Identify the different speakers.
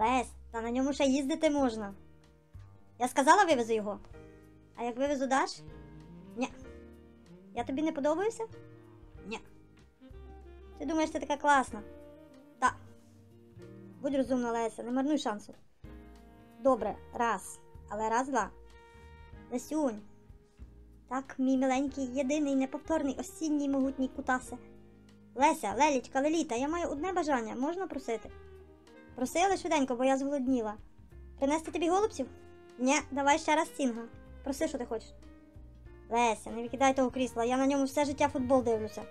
Speaker 1: Лесь, та на ньому ще їздити можна. Я сказала, вивезу його. А як вивезу даш? Ні. Я тобі не подобаюся? Ні. Ти думаєш, ти така класна? Так. Будь розумна, Леся, не марнуй шансу. Добре, раз. Але раз, два. Лесюнь. Так, мій миленький, єдиний, неповторний осінній могутній кутасе. Леся, Лелічка, Леліта, я маю одне бажання, можна просити? Проси, але швиденько, бо я зголодніла. Принести тобі голубців? Ні, давай ще раз Сінга. Проси, що ти хочеш. Леся, не викидай того крісла, я на ньому все життя футбол дивлюся.